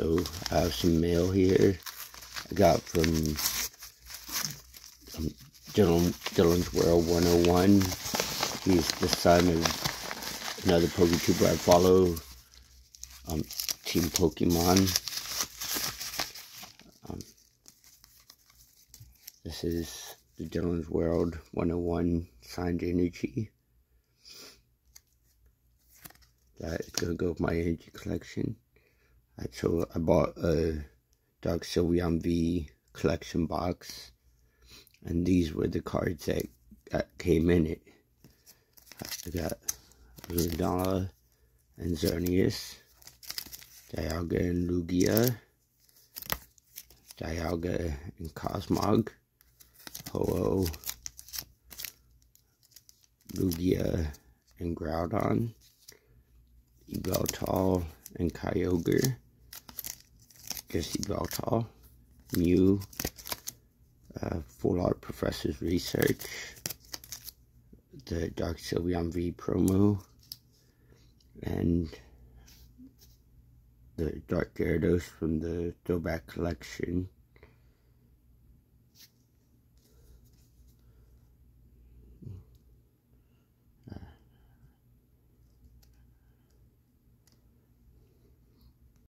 So I have some mail here. I got from um, Dylan, Dylan's World 101. He's the son of another PokeTuber I follow, um, Team Pokemon. Um, this is the Dylan's World 101 signed energy. That is going to go with my energy collection. So I bought a Dark Sylveon V collection box. And these were the cards that, that came in it. I got Lunala and Xerneas, Dialga and Lugia, Dialga and Cosmog, Ho-Oh, Lugia and Groudon, Yveltal and Kyogre, Jesse Beltal, Mew, uh, Full Art Professor's Research, the Dark Sylveon V promo, and the Dark Gyarados from the Throwback Collection.